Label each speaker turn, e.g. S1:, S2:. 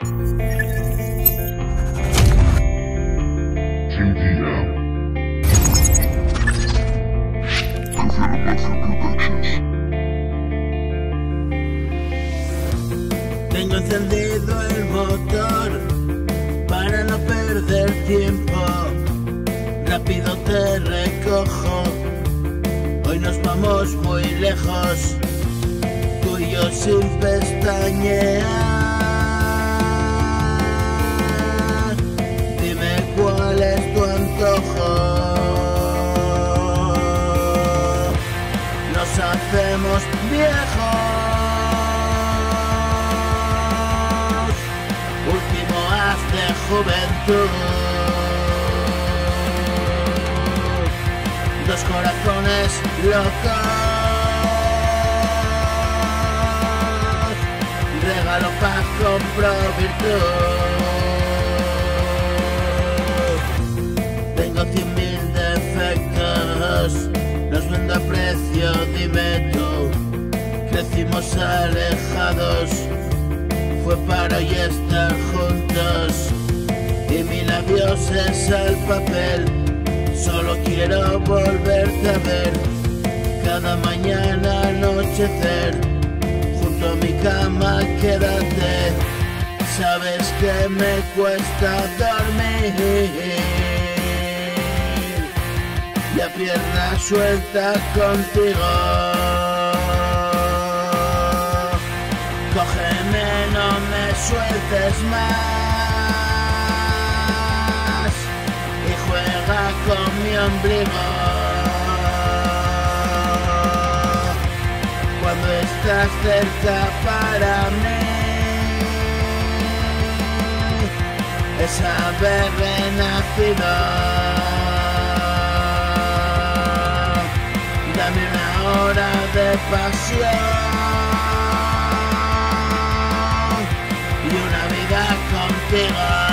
S1: Tengo encendido el motor para no perder tiempo. Rápido te recojo. Hoy nos vamos muy lejos. Tú y yo sin pestañear. Hacemos viejos. Último haz de juventud. Dos corazones locos. Regalo para comprar virtud. Tengo cien mil defectos. Los vendo a precio, dime tú. Crecimos alejados. Fue para hoy estar juntos. Y mi labios es el papel. Solo quiero volverte a ver. Cada mañana anochecer. Junto a mi cama quédate. Sabes que me cuesta dormir. La pierna suelta contigo. Cógeme, no me sueltes más. Y juega con mi ombligo. Cuando estás cerca para mí. Es haber renacido. Dame una hora de pasión y una vida contigo.